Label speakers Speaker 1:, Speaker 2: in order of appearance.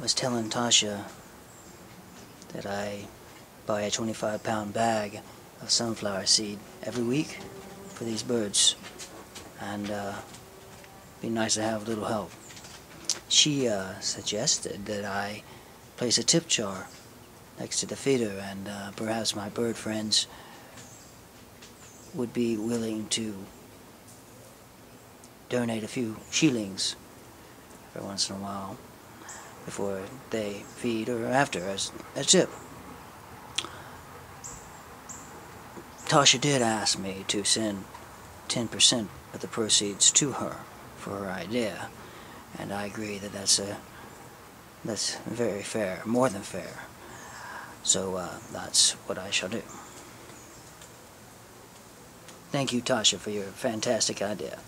Speaker 1: I was telling Tasha that I buy a 25 pound bag of sunflower seed every week for these birds and uh, be nice to have a little help. She uh, suggested that I place a tip jar next to the feeder and uh, perhaps my bird friends would be willing to donate a few shillings every once in a while before they feed or after as a tip. Tasha did ask me to send 10% of the proceeds to her for her idea, and I agree that that's a that's very fair, more than fair. So uh, that's what I shall do. Thank you, Tasha, for your fantastic idea.